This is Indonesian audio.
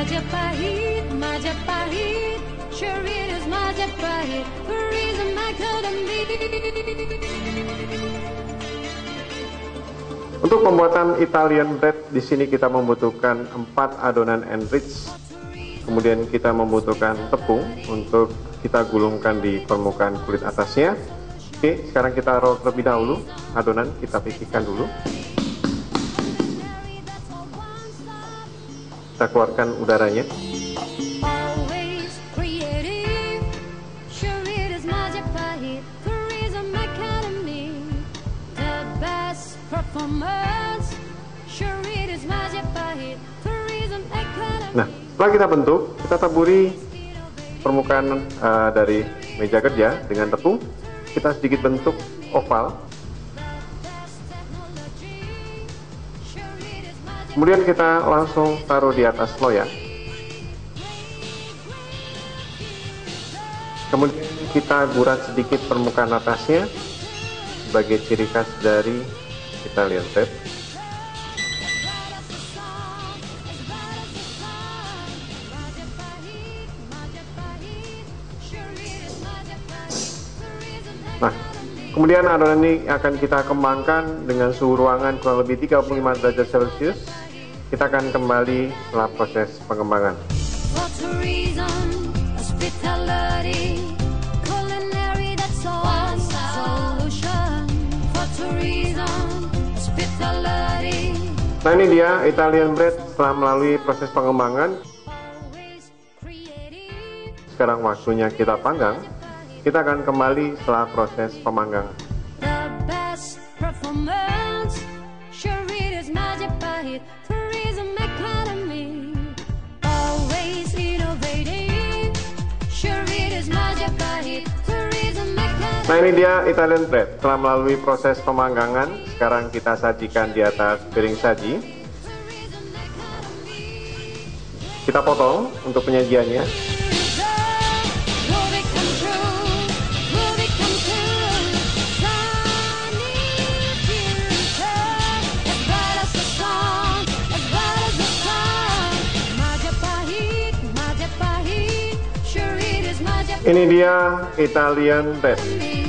Majapahit, Majapahit, sure it is Majapahit, the reason I couldn't be. Untuk pembuatan Italian bread di sini kita membutuhkan 4 adonan enrich. Kemudian kita membutuhkan tepung untuk kita gulungkan di permukaan kulit atasnya. Oke, sekarang kita roll terlebih dahulu adonan, kita pipihkan dulu. The reason Academy. Nah, setelah kita bentuk, kita taburi permukaan eh, dari meja kerja dengan tepung. Kita sedikit bentuk oval. Kemudian kita langsung taruh di atas loyang. Kemudian kita gurat sedikit permukaan atasnya sebagai ciri khas dari Italian bread. Nah, kemudian adonan ini akan kita kembangkan dengan suhu ruangan kurang lebih 35 derajat Celcius. Kita akan kembali setelah proses pengembangan. Nah ini dia Italian bread setelah melalui proses pengembangan. Sekarang waktunya kita panggang. Kita akan kembali setelah proses pemanggangan. Nah ini dia Italian bread setelah melalui proses pemanggangan. Sekarang kita sajikan di atas piring saji. Kita potong untuk penyajiannya. Ini dia Italian bread.